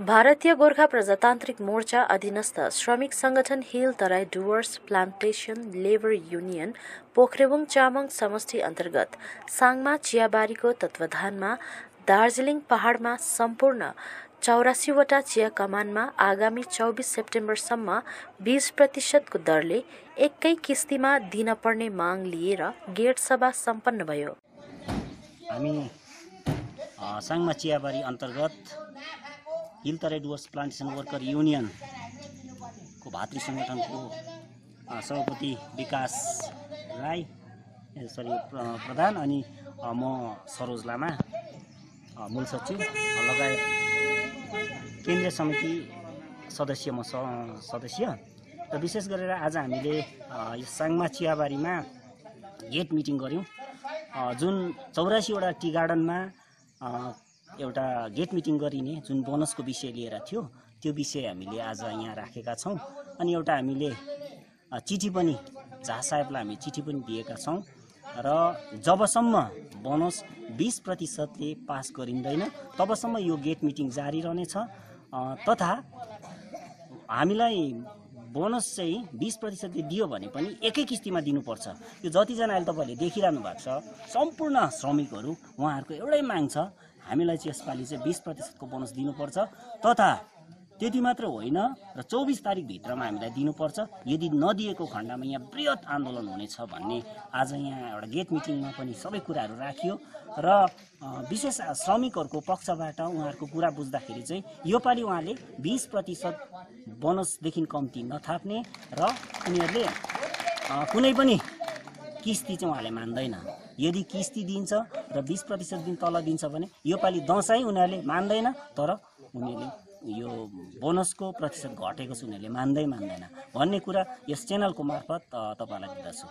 भारतीय गोर्खा प्रजातान्त्रिक मोर्चा अधीनस्थ श्रमिक संगठन hill Terai Dooars plantation labour union Pokhrebung Chamong समष्टि अन्तर्गत साङमा चियाबारीको तत्वावधानमा दार्जिलिङ पहाडमा सम्पूर्ण चौरासीवटा चिया कमानमा आगामी चौबिस सेप्टेम्बरसम्म बिस प्रतिशतको दरले एकै किस्तीमा दिन पर्ने माग लिएर गेट सभा सम्पन्न भयो। हामी साङमा चियाबारी अन्तर्गत hill Terai Dooars plantation worker युनियनको भातृ सङ्गठनको सभापति विकास राई सरी प्र- प्रधान अनि म सरोज लामा मूल सचिव लगायत केन्द्रीय समिति सदस्य म सदस्य र विशेष गरेर आज हामीले अ, यो साङमा चियाबारीमा गेट मिटिङ गऱ्यौँ। अ, जुन चौरासीवटा टी गार्डनमा अ, एउटा गेट मिटिङ गरिने जुन बोनसको विषय लिएर थियो त्यो विषय हामीले आज यहाँ राखेका छौँ। अनि एउटा हामीले चिठी पनि झा साहेबलाई हामी चिठी पनि दिएका छौँ। र जबसम्म बोनस बिस प्रतिशतले पास गरिँदैन तबसम्म यो गेट मिटिङ जारी रहनेछ। तथा हामीलाई बोनस चाहिँ बिस प्रतिशतले दियो भने पनि एकै किस्तीमा दिनुपर्छ। यो जतिजना अहिले तपाईँहरूले देखिरहनु भएको छ सम्पूर्ण श्रमिकहरू उहाँहरूको एउटै माग छ हामीलाई चाहिँ यसपालि चाहिँ बिस प्रतिशतको बोनस दिनुपर्छ। तथा त्यति मात्र होइन र चौबिस तारिकभित्रमा हामीलाई दिनुपर्छ। यदि नदिएको खण्डमा यहाँ बृहत आन्दोलन हुनेछ भन्ने आज यहाँ एउटा गेट मिटिङमा पनि सबै कुराहरू राखियो। र विशेष श्रमिकहरूको पक्षबाट उहाँहरूको कुरा बुझ्दाखेरि चाहिँ योपालि उहाँले बिस प्रतिशत बोनसदेखि कम्ती नथाप्ने र उनीहरूले कुनै पनि किस्ती चाहिँ उहाँले मान्दैन। यदि किस्ती दिन्छ र बिस प्रतिशत दिन तल दिन्छ भने योपालि दसैँ उनीहरूले मान्दैन तर उनीहरूले यो बोनसको प्रतिशत घटेको चाहिँ उनीहरूले मान्दै मान्दैन। भन्ने कुरा यस च्यानलको मार्फत तपाईँहरूलाई दिँदछु।